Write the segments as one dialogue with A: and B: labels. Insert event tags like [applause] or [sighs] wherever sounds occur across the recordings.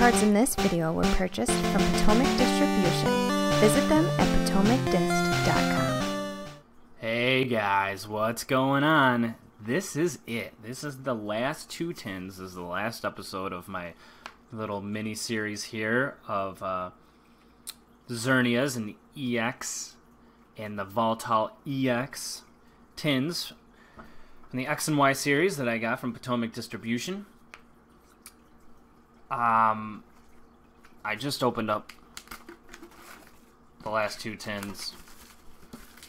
A: cards in this video were purchased from Potomac Distribution. Visit them at potomacdist.com. Hey guys, what's going on? This is it. This is the last two tins. This is the last episode of my little mini series here of uh, Xerneas and EX and the Volatile EX tins from the X and Y series that I got from Potomac Distribution. Um, I just opened up the last two tins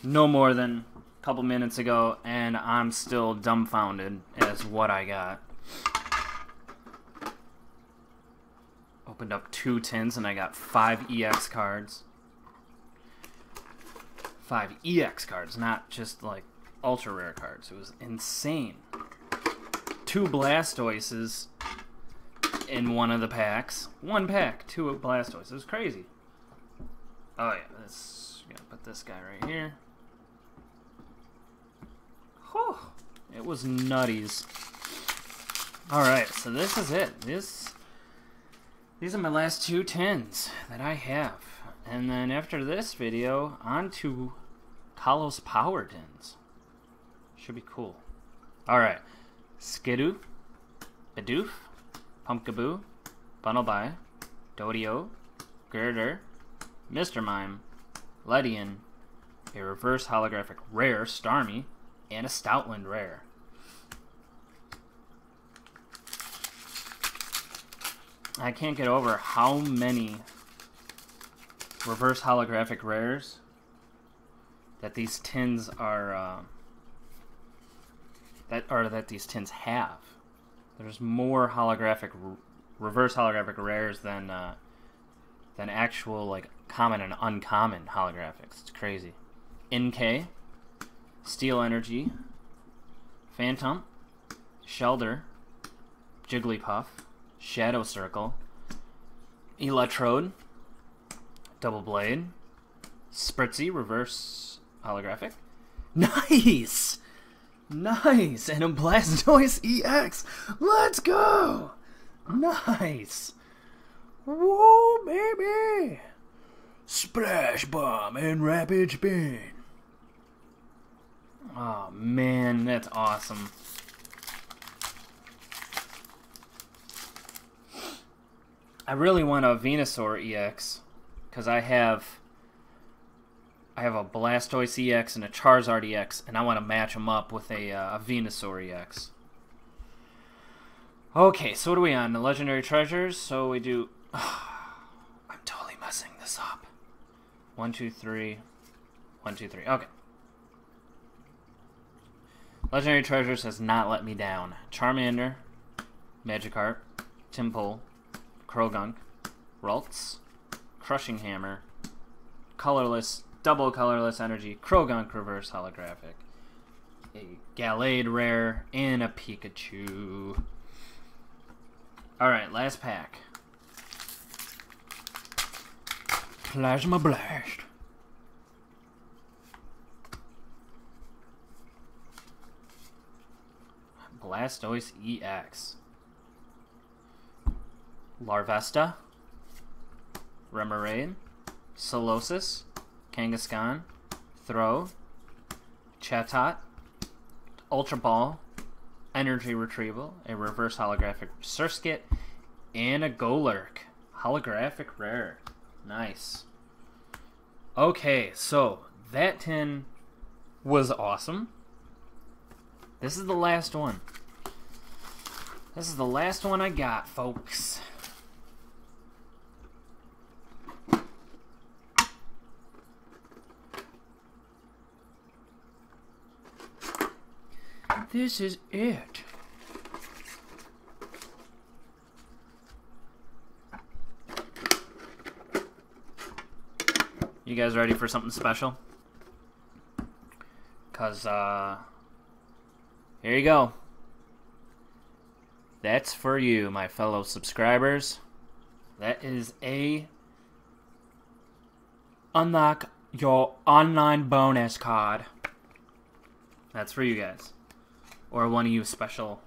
A: no more than a couple minutes ago, and I'm still dumbfounded as what I got. Opened up two tins, and I got five EX cards. Five EX cards, not just like ultra rare cards. It was insane. Two Blastoises, in one of the packs. One pack, two Blastoise. It was crazy. Oh yeah, let's put this guy right here. Whew. It was nutties. Alright, so this is it. This these are my last two tens that I have. And then after this video, on to Kalos Power Tins. Should be cool. Alright. Skiddo. Bidoof. Pumpkaboo, Bunnelby, Doduo, Gurdurr, Mr. Mime, Ledian, a reverse holographic rare Starmie, and a Stoutland rare. I can't get over how many reverse holographic rares that these tins are uh, that are that these tins have there's more holographic reverse holographic rares than uh, than actual like common and uncommon holographics. It's crazy. Inkay, Steel Energy, Phantump, Shellder, Jigglypuff, Shadow Circle, Electrode, Double Blade, Spritzee, reverse holographic. [laughs] Nice! Nice! And a Blastoise EX! Let's go! Nice! Whoa, baby! Splash Bomb and Rapid Spin! Oh man, that's awesome. I really want a Venusaur EX, because I have I have a Blastoise EX and a Charizard EX, and I want to match them up with a, uh, a Venusaur EX. Okay, so what are we on? The Legendary Treasures? So we do... [sighs] I'm totally messing this up. One, two, three. One, two, three. Okay. Legendary Treasures has not let me down. Charmander, Magikarp, Tympole, Croagunk, Ralts, Crushing Hammer, Colorless, double colorless energy, Croagunk reverse holographic, a Gallade rare, and a Pikachu. Alright, last pack. Plasma Blast. Blastoise EX. Larvesta. Remoraid. Solosis. Kangaskhan, Throh, Chatot, Ultra Ball, Energy Retrieval, a Reverse Holographic Surskit, and a Golurk. Holographic Rare. Nice. Okay, so that 10 was awesome. This is the last one. This is the last one I got, folks. This is it. You guys ready for something special? Cause uh here you go. That's for you, my fellow subscribers. That is a unlock your online bonus card. That's for you guys or one of you special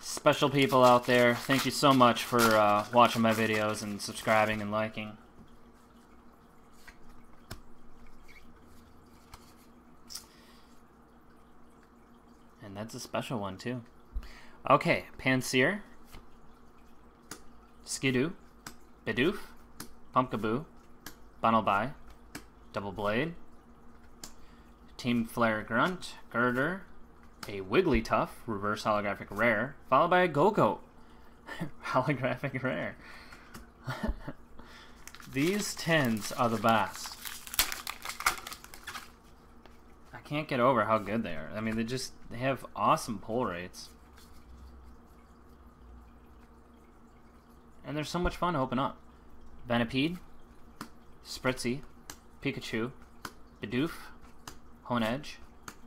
A: special people out there. Thank you so much for uh, watching my videos and subscribing and liking. And that's a special one too. Okay, Pansear, Skiddo, Bidoof, Pumpkaboo, Bunnelby, Doublade, Team Flare Grunt, Gurdurr, a Wigglytuff, reverse holographic rare, followed by a Go-Go, [laughs] holographic rare. [laughs] These tins are the best. I can't get over how good they are. I mean, they just they have awesome pull rates. And they're so much fun to open up. Venipede, Spritzee, Pikachu, Bidoof, Honedge,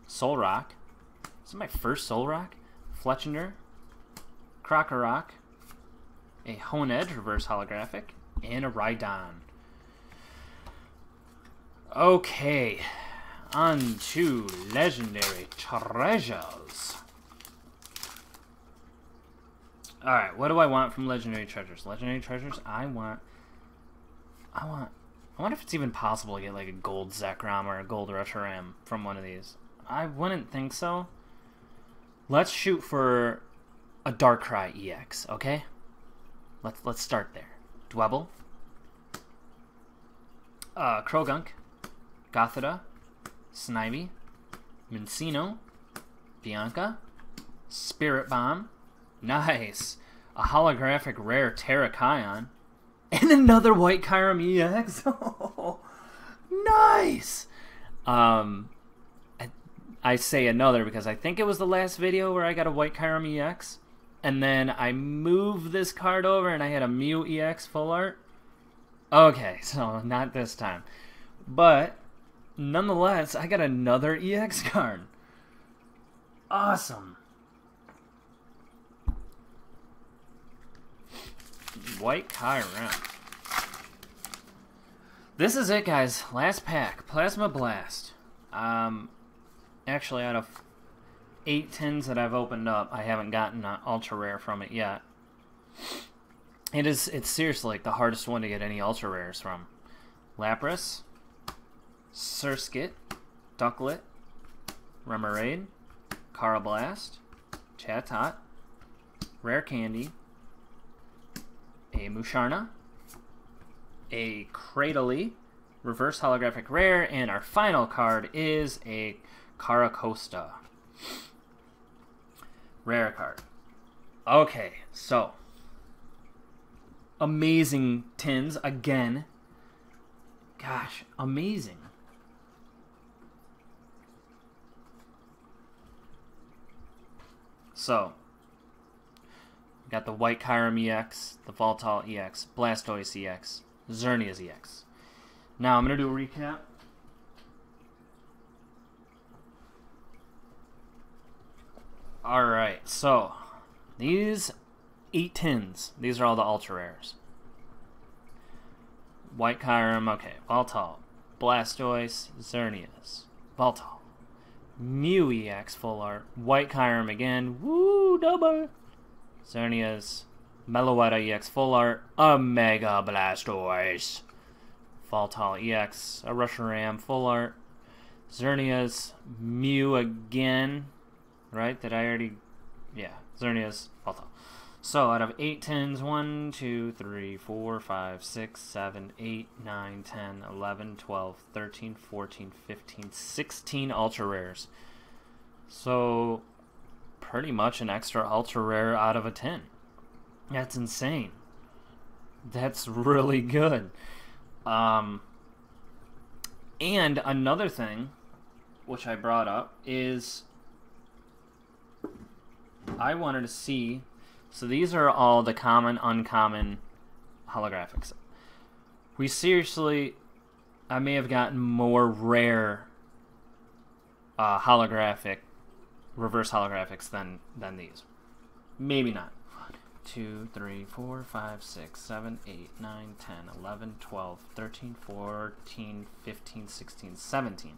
A: Solrock, this is my first Solrock, Fletchinder, Krokorok, a Honedge reverse holographic, and a Rhydon. Okay, on to legendary treasures. Alright, what do I want from legendary treasures? Legendary treasures, I want... I want... I wonder if it's even possible to get like a gold Zekrom or a gold Rotoram from one of these. I wouldn't think so. Let's shoot for a Darkrai EX, okay? Let's let's start there. Dwebble. Uh, Croagunk. Gothita. Snivy. Minccino. Bianca. Spirit Bomb. Nice. A holographic rare Terrakion. And another white Kyurem EX. [laughs] nice. Um, I say another because I think it was the last video where I got a white Kyurem EX, and then I moved this card over and I had a Mew EX full art. Okay, [laughs] so not this time. But, nonetheless, I got another EX [laughs] card. Awesome. White Kyurem. This is it, guys. Last pack. Plasma Blast. Um, actually out of eight tins that I've opened up, I haven't gotten an ultra rare from it yet. It is it's seriously like the hardest one to get any ultra rares from. Lapras, Surskit, Ducklett, Remoraid, Karrablast, Chatot, Rare Candy, a Musharna, a Cradily, Reverse Holographic Rare, and our final card is a Carracosta. Rare card. Okay, so amazing tins again. Gosh, amazing. So, got the White Kyurem EX, the Voltal EX, Blastoise EX, Xerneas EX. Now I'm going to do a recap. All right, so these eight tens. These are all the ultra rares. White Kyurem, okay. Voltal, Blastoise, Xerneas, Voltal, Mew EX full art, White Kyurem again, woo double, Xerneas, Meloetta EX full art, Omega Blastoise, Voltal EX, a Ram full art, Xerneas, Mew again, right? That I already... Yeah, Xerneas, Baltal. So out of 8 tens, 1, 2, 3, 4, 5, 6, 7, 8, 9, 10, 11, 12, 13, 14, 15, 16 ultra rares. So pretty much an extra ultra rare out of a 10. That's insane. That's really good. Um, and another thing, which I brought up, is I wanted to see. So these are all the common, uncommon holographics. We seriously, I may have gotten more rare uh, holographic, reverse holographics than than these. Maybe not. 2, 3, 4, 5, 6, 7, 8, 9, 10, 11, 12, 13, 14, 15, 16, 17.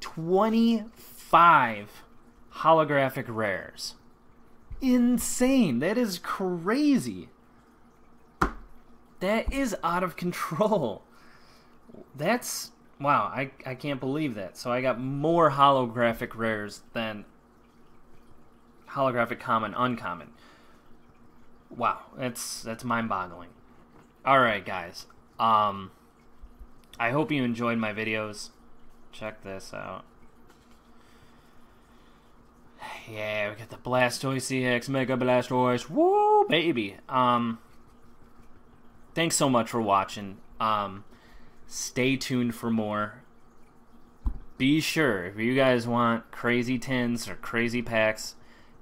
A: 25 holographic rares. Insane. That is crazy. That is out of [laughs] control. That's wow, I, I can't believe that. So I got more holographic rares than holographic common uncommon. Wow, that's that's mind-boggling. All right, guys. Um I hope you enjoyed my videos. Check this out. Yeah, we got the Blastoise CX Mega Blastoise. Woo, baby. Um, thanks so much for watching. Um, stay tuned for more. Be sure, if you guys want crazy tins or crazy packs,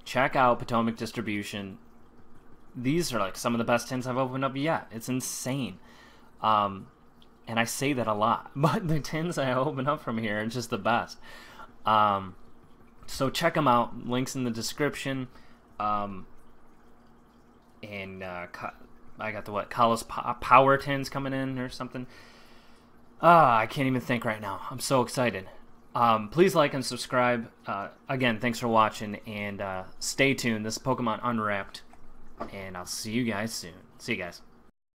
A: check out Potomac Distribution. These are like some of the best tins I've opened up yet. It's insane. Um, and I say that a lot. [laughs] But the tins I open up from here are just the best. Um, so check them out. Links in the description. Um, and uh, I got the what Kalos Power tins coming in or something. Ah, uh, I can't even think right now. I'm so excited. Um, please like and subscribe. Uh, again, thanks for watching and uh, stay tuned. This Pokemon Unwrapped, and I'll see you guys soon. See you guys.